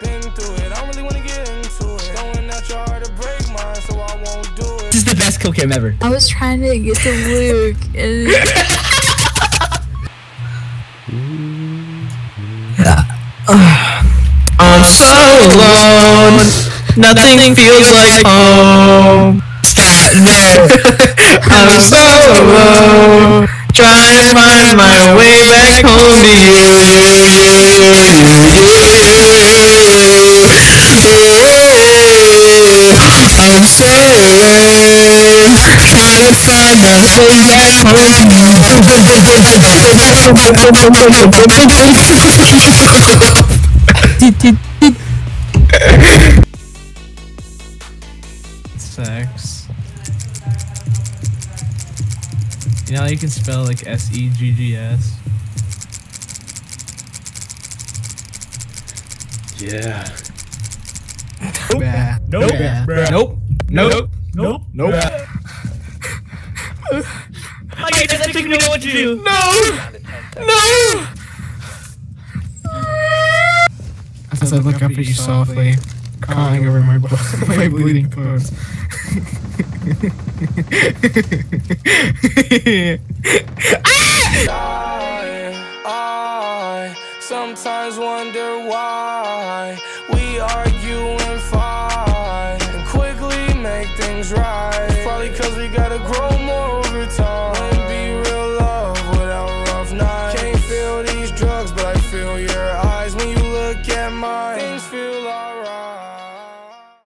Been through it, I don't really wanna get into it. Going at your heart to break mine, so I won't do it. This is the best kill cam ever. I was trying to get to Luke and I'm so alone. Nothing feels like home. Stop. No. I'm so alone. Trying to find my way back home to you. I'm Sex. You know you can spell like S E G G S? Yeah. Nope. Nope. Nope. Nope. Nope. I guess I think we know what to do. No. No. As I look up at you softly, crying over my, my bleeding clothes. I, I sometimes wonder why we argue things right. Probably cause we gotta grow more over time. Wouldn't be real love without rough nights. Can't feel these drugs, but I feel your eyes when you look at mine. Things feel alright.